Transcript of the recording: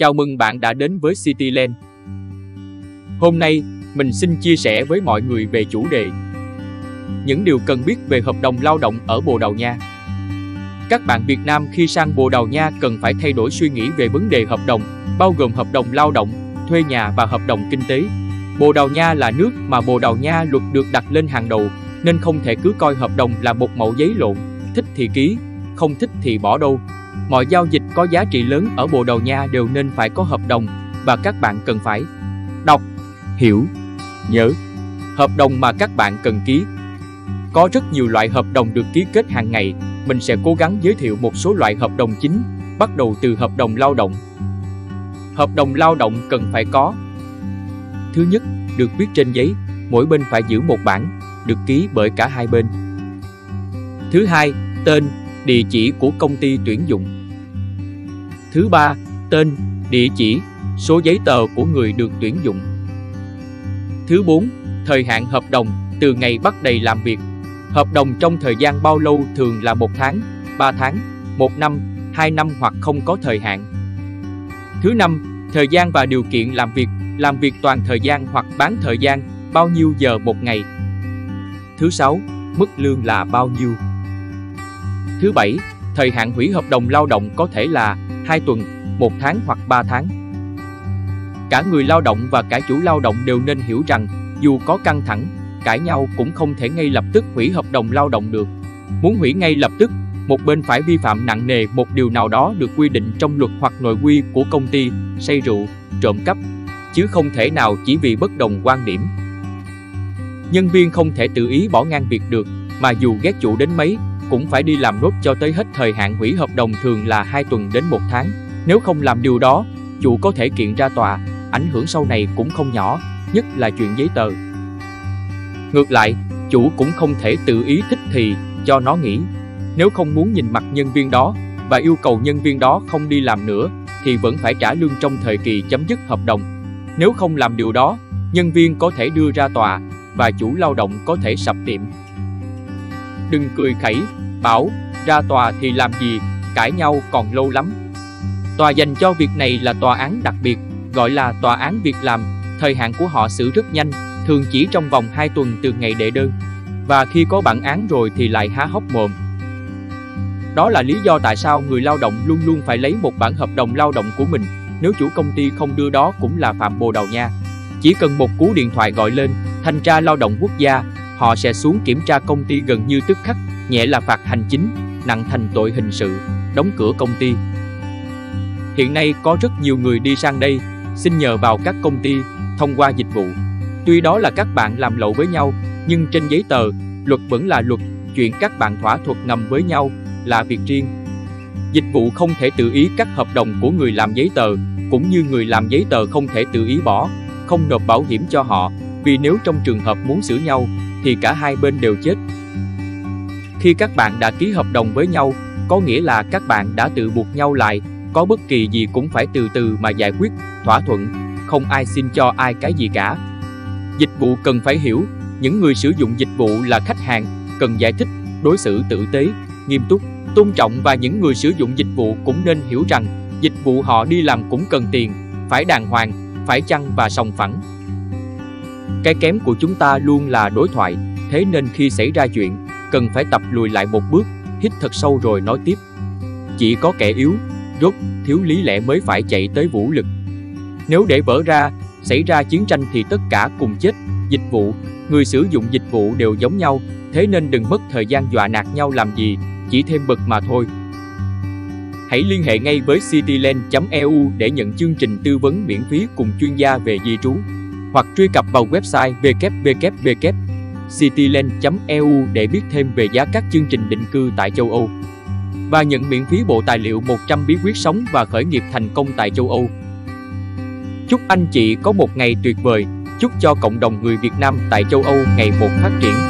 Chào mừng bạn đã đến với Cityland. Hôm nay, mình xin chia sẻ với mọi người về chủ đề Những điều cần biết về hợp đồng lao động ở Bồ Đào Nha. Các bạn Việt Nam khi sang Bồ Đào Nha cần phải thay đổi suy nghĩ về vấn đề hợp đồng, bao gồm hợp đồng lao động, thuê nhà và hợp đồng kinh tế. Bồ Đào Nha là nước mà Bồ Đào Nha luật được đặt lên hàng đầu, nên không thể cứ coi hợp đồng là một mẫu giấy lộn, thích thì ký, không thích thì bỏ đâu. Mọi giao dịch có giá trị lớn ở Bồ Đào Nha đều nên phải có hợp đồng và các bạn cần phải đọc, hiểu, nhớ. Hợp đồng mà các bạn cần ký. Có rất nhiều loại hợp đồng được ký kết hàng ngày, mình sẽ cố gắng giới thiệu một số loại hợp đồng chính, bắt đầu từ hợp đồng lao động. Hợp đồng lao động cần phải có Thứ nhất, được viết trên giấy, mỗi bên phải giữ một bản, được ký bởi cả hai bên. Thứ hai, tên, địa chỉ của công ty tuyển dụng. Thứ ba, tên, địa chỉ, số giấy tờ của người được tuyển dụng. Thứ bốn, thời hạn hợp đồng từ ngày bắt đầy làm việc. Hợp đồng trong thời gian bao lâu thường là một tháng, ba tháng, một năm, hai năm hoặc không có thời hạn. Thứ năm, thời gian và điều kiện làm việc, làm việc toàn thời gian hoặc bán thời gian, bao nhiêu giờ một ngày. Thứ sáu, mức lương là bao nhiêu. Thứ bảy, thời hạn hủy hợp đồng lao động có thể là 2 tuần, 1 tháng hoặc 3 tháng. Cả người lao động và cả chủ lao động đều nên hiểu rằng dù có căng thẳng, cãi nhau cũng không thể ngay lập tức hủy hợp đồng lao động được. Muốn hủy ngay lập tức, một bên phải vi phạm nặng nề một điều nào đó được quy định trong luật hoặc nội quy của công ty, say rượu, trộm cắp, chứ không thể nào chỉ vì bất đồng quan điểm. Nhân viên không thể tự ý bỏ ngang việc được, mà dù ghét chủ đến mấy, cũng phải đi làm nốt cho tới hết thời hạn hủy hợp đồng thường là 2 tuần đến 1 tháng. Nếu không làm điều đó, chủ có thể kiện ra tòa, ảnh hưởng sau này cũng không nhỏ, nhất là chuyện giấy tờ. Ngược lại, chủ cũng không thể tự ý thích thì cho nó nghỉ. Nếu không muốn nhìn mặt nhân viên đó và yêu cầu nhân viên đó không đi làm nữa thì vẫn phải trả lương trong thời kỳ chấm dứt hợp đồng. Nếu không làm điều đó, nhân viên có thể đưa ra tòa và chủ lao động có thể sập tiệm. Đừng cười khẩy, bảo, ra tòa thì làm gì, cãi nhau còn lâu lắm. Tòa dành cho việc này là tòa án đặc biệt, gọi là tòa án việc làm, thời hạn của họ xử rất nhanh, thường chỉ trong vòng 2 tuần từ ngày đệ đơn. Và khi có bản án rồi thì lại há hốc mồm. Đó là lý do tại sao người lao động luôn luôn phải lấy một bản hợp đồng lao động của mình, nếu chủ công ty không đưa đó cũng là phạm Bồ Đào Nha. Chỉ cần một cú điện thoại gọi lên, thanh tra lao động quốc gia, họ sẽ xuống kiểm tra công ty gần như tức khắc, nhẹ là phạt hành chính, nặng thành tội hình sự, đóng cửa công ty. Hiện nay có rất nhiều người đi sang đây, xin nhờ vào các công ty, thông qua dịch vụ. Tuy đó là các bạn làm lậu với nhau, nhưng trên giấy tờ, luật vẫn là luật, chuyện các bạn thỏa thuận ngầm với nhau là việc riêng. Dịch vụ không thể tự ý cắt hợp đồng của người làm giấy tờ, cũng như người làm giấy tờ không thể tự ý bỏ, không nộp bảo hiểm cho họ, vì nếu trong trường hợp muốn xử nhau, thì cả hai bên đều chết. Khi các bạn đã ký hợp đồng với nhau, có nghĩa là các bạn đã tự buộc nhau lại, có bất kỳ gì cũng phải từ từ mà giải quyết, thỏa thuận, không ai xin cho ai cái gì cả. Dịch vụ cần phải hiểu, những người sử dụng dịch vụ là khách hàng, cần giải thích, đối xử tử tế, nghiêm túc, tôn trọng và những người sử dụng dịch vụ cũng nên hiểu rằng dịch vụ họ đi làm cũng cần tiền, phải đàng hoàng, phải chăng và sòng phẳng. Cái kém của chúng ta luôn là đối thoại, thế nên khi xảy ra chuyện, cần phải tập lùi lại một bước, hít thật sâu rồi nói tiếp. Chỉ có kẻ yếu, rốt, thiếu lý lẽ mới phải chạy tới vũ lực. Nếu để vỡ ra, xảy ra chiến tranh thì tất cả cùng chết, dịch vụ, người sử dụng dịch vụ đều giống nhau, thế nên đừng mất thời gian dọa nạt nhau làm gì, chỉ thêm bực mà thôi. Hãy liên hệ ngay với cityland.eu để nhận chương trình tư vấn miễn phí cùng chuyên gia về di trú hoặc truy cập vào website www.cityland.eu để biết thêm về giá các chương trình định cư tại châu Âu và nhận miễn phí bộ tài liệu 100 bí quyết sống và khởi nghiệp thành công tại châu Âu. Chúc anh chị có một ngày tuyệt vời, chúc cho cộng đồng người Việt Nam tại châu Âu ngày một phát triển.